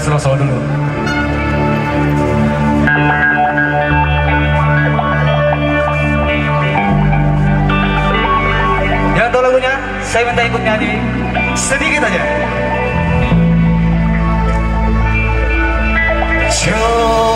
Pertama kita slow-slow dulu. Yang tahu lagunya, saya minta ikut nyanyi sedikit aja. Coba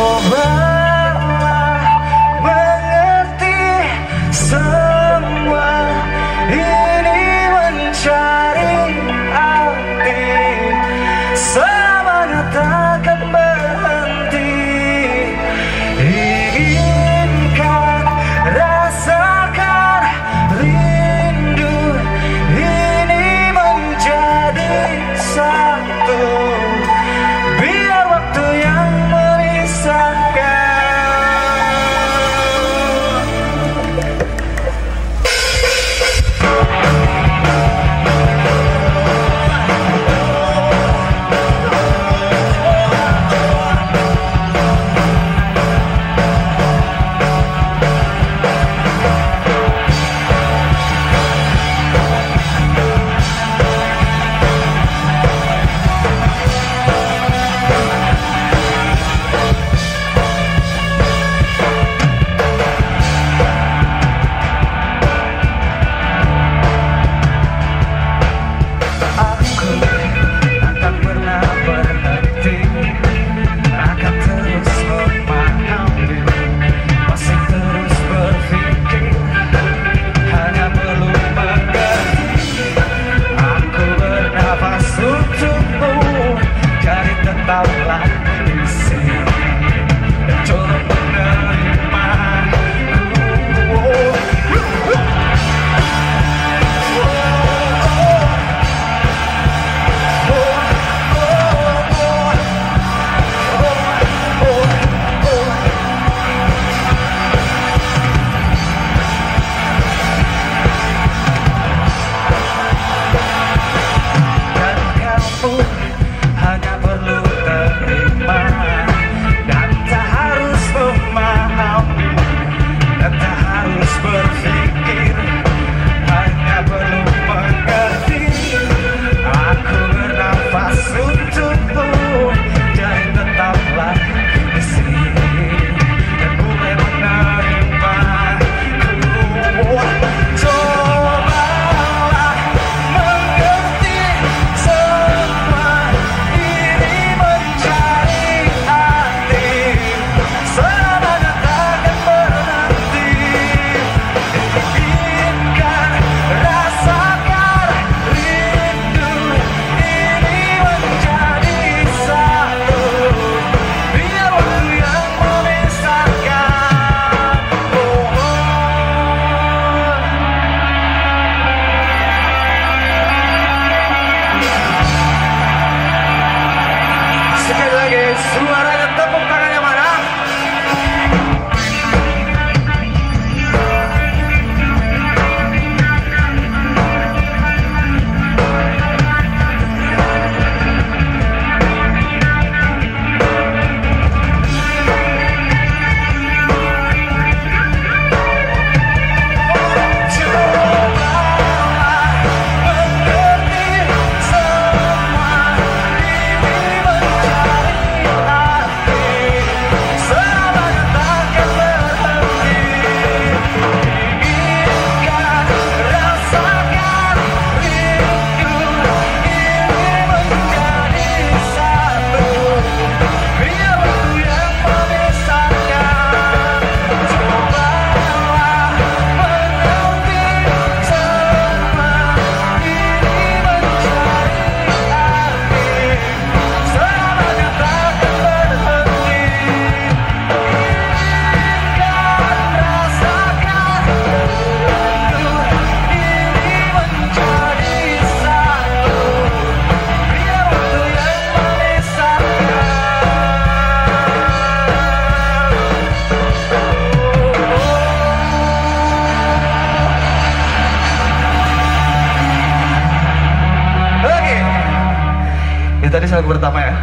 tadi lagu pertama ya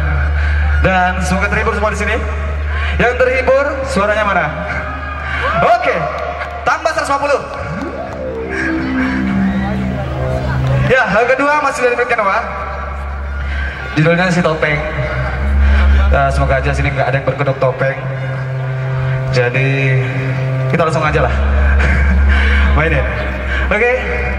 Dan semoga terhibur semua di sini Yang terhibur suaranya mana? Oke Tambah 150 Ya, hal kedua masih dari Band Kenova Judulnya si topeng. Nah, semoga aja sini nggak ada yang berkedok topeng. Jadi kita langsung aja lah mainin. Oke. Okay.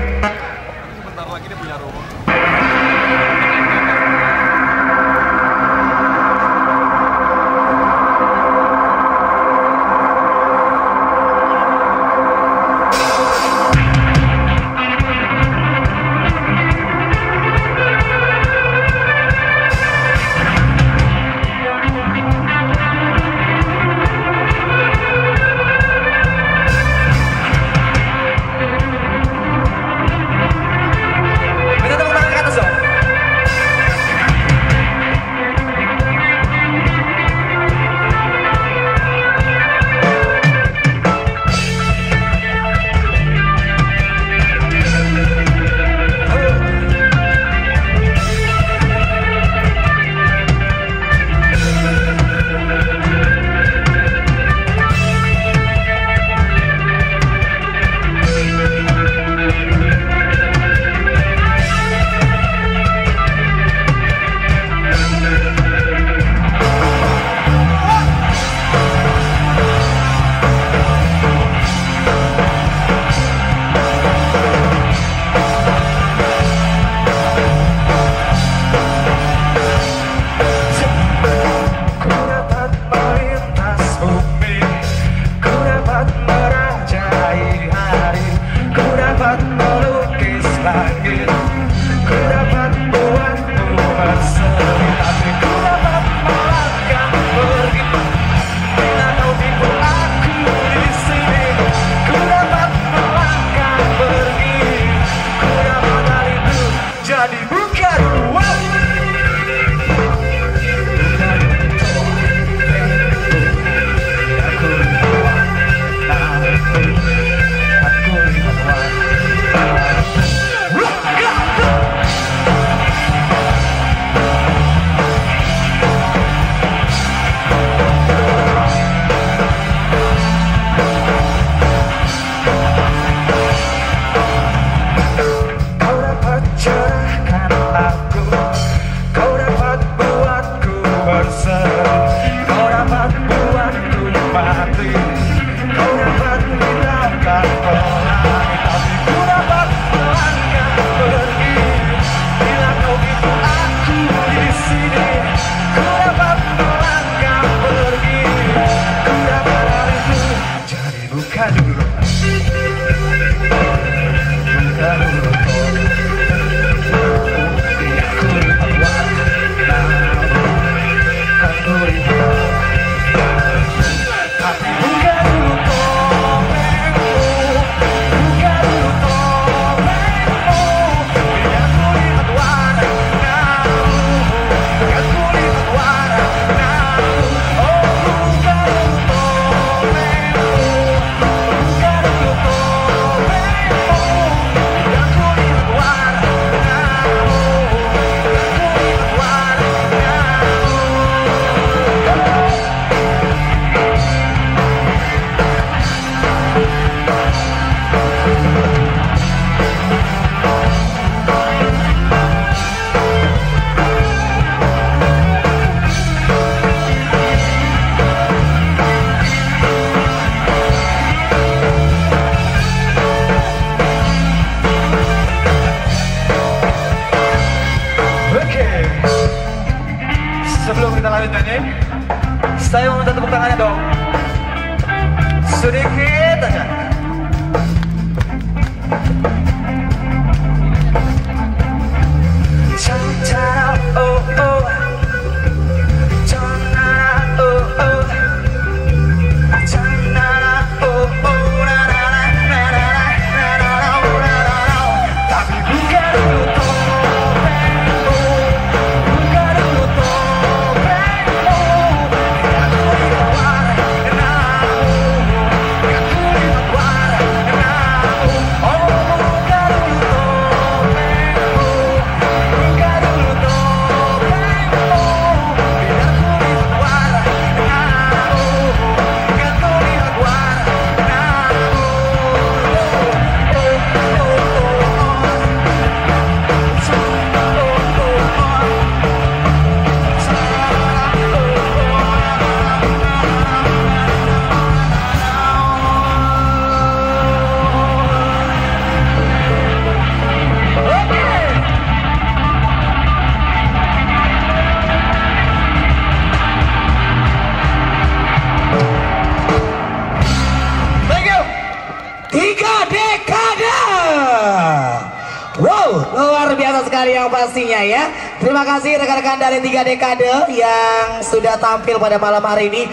Yang pastinya ya. Terima kasih rekan-rekan dari tiga dekade yang sudah tampil pada malam hari ini.